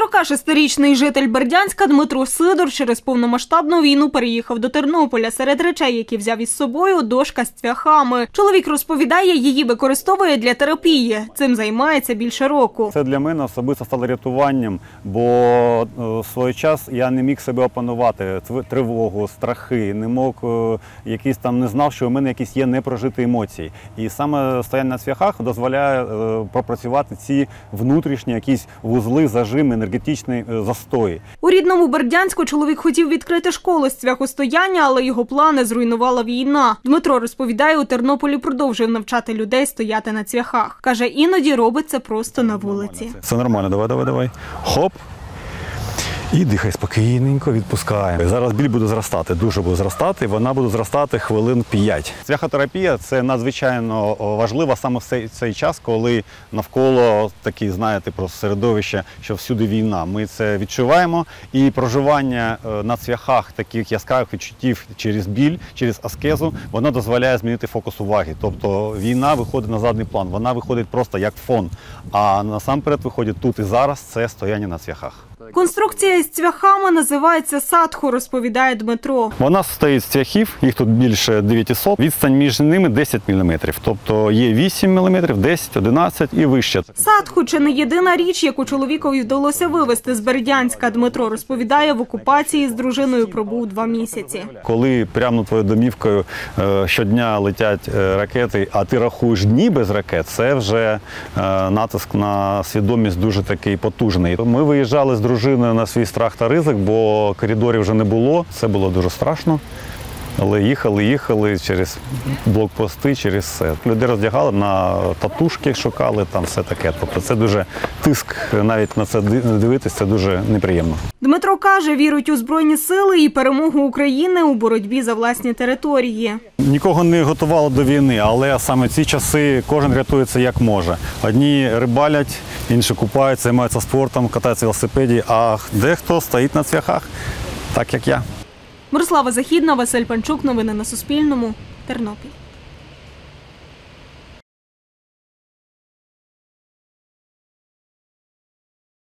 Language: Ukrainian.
46-річний житель Бердянська Дмитро Сидор через повномасштабну війну переїхав до Тернополя. Серед речей, які взяв із собою, дошка з цвяхами. Чоловік розповідає, її використовує для терапії. Цим займається більше року. Це для мене особисто стало рятуванням, бо е, в свій час я не міг себе опанувати тривогу, страхи, не мог е, якісь там не знав, що у мене якісь є непрожиті емоції. І саме стояння на цвяхах дозволяє е, пропрацювати ці внутрішні якісь вузли, зажими, енергетичні е, застої. У рідному Бердянську чоловік хотів відкрити школу з цвяхостояння, але його плани зруйнувала війна. Дмитро розповідає, у Тернополі продовжує навчати людей стояти на цвяхах. Каже, іноді робить це просто на вулиці. Все нормально, давай, давай, давай. Хоп. І дихай спокійненько, відпускаємо. Зараз біль буде зростати, дуже буде зростати, вона буде зростати хвилин 5. Цвяхотерапія це надзвичайно важливо саме в цей, час, коли навколо такі, знаєте, просто середовище, що всюди війна. Ми це відчуваємо. І проживання е, на цвяхах таких яскравих відчуттів через біль, через аскезу, воно дозволяє змінити фокус уваги. Тобто війна виходить на задній план, вона виходить просто як фон. А насамперед виходить тут і зараз це стояння на цвяхах. Конструкція із цвяхами називається садху, розповідає Дмитро. Вона стоїть з цвяхів, їх тут більше 900. Відстань між ними 10 мм. Тобто є 8 мм, 10, 11 і вище. Садху чи не єдина річ, яку чоловікові вдалося вивезти з Бердянська. Дмитро розповідає, в окупації з дружиною пробув два місяці. Коли прямо над твоєю домівкою е, щодня летять е, ракети, а ти рахуєш дні без ракет, це вже е, натиск на свідомість дуже такий потужний. Ми виїжджали з дружиною на свій страх та ризик, бо коридорів вже не було. Це було дуже страшно. Але їхали, їхали через блокпости, через все. Людей роздягали на татушки, шукали там все таке. Тобто це дуже тиск навіть на це дивитися, це дуже неприємно. Дмитро каже, вірить у збройні сили і перемогу України у боротьбі за власні території. Нікого не готувало до війни, але саме ці часи кожен рятується як може. Одні рибалять, інші купаються, займаються спортом, катаються велосипеді, а дехто стоїть на цвяхах, так як я. Мирослава Західна, Василь Панчук. Новини на Суспільному. Тернопіль.